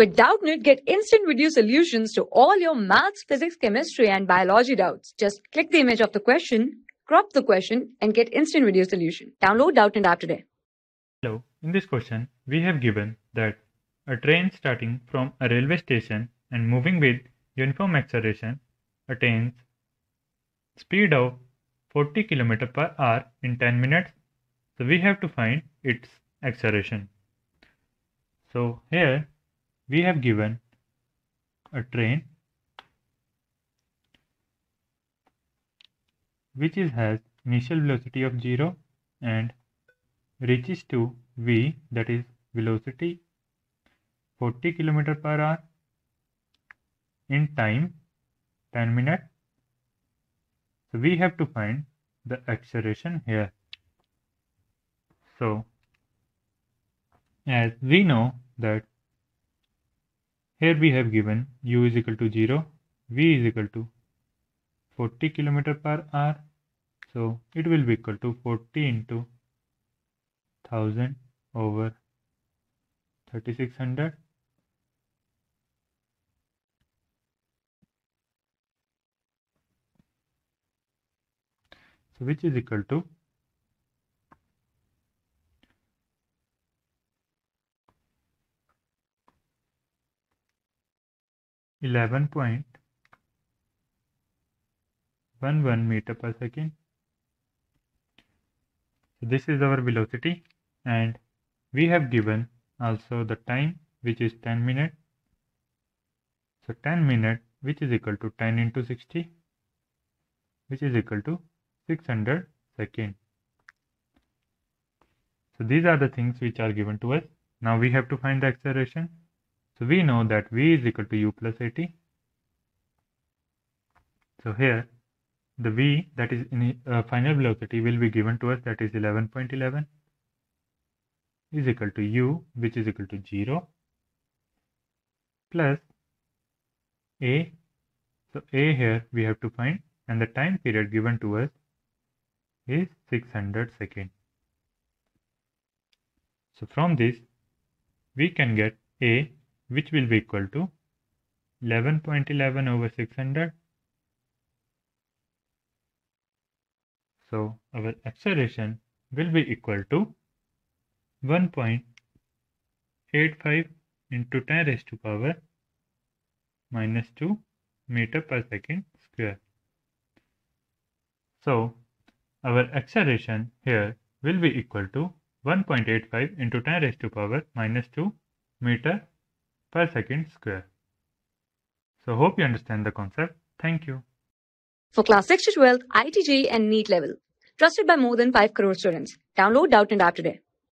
With Doubtnut, get instant video solutions to all your maths, physics, chemistry, and biology doubts. Just click the image of the question, crop the question, and get instant video solution. Download Doubtnut app today. Hello, in this question, we have given that a train starting from a railway station and moving with uniform acceleration attains speed of 40 km per hour in 10 minutes. So we have to find its acceleration. So here we have given a train which is, has initial velocity of 0 and reaches to v that is velocity 40 km per hour in time 10 minutes so we have to find the acceleration here. So as we know that here we have given u is equal to 0, v is equal to 40 km per hour. So it will be equal to 40 into 1000 over 3600. So which is equal to 11.11 meter per second. So this is our velocity and we have given also the time which is 10 minutes. So 10 minutes which is equal to 10 into 60 which is equal to 600 second. So these are the things which are given to us. Now we have to find the acceleration. So we know that v is equal to u plus at. So here the v that is in uh, final velocity will be given to us that is 11.11 is equal to u which is equal to 0 plus a. So a here we have to find and the time period given to us is 600 seconds. So from this we can get a which will be equal to 11.11 over 600. So our acceleration will be equal to 1.85 into 10 raised to power minus 2 meter per second square. So our acceleration here will be equal to 1.85 into 10 raised to power minus 2 meter per second square. So hope you understand the concept. Thank you. For class 6 to 12, IIT JEE and NEET level. Trusted by more than 5 crore students. Download Doubtnut app today.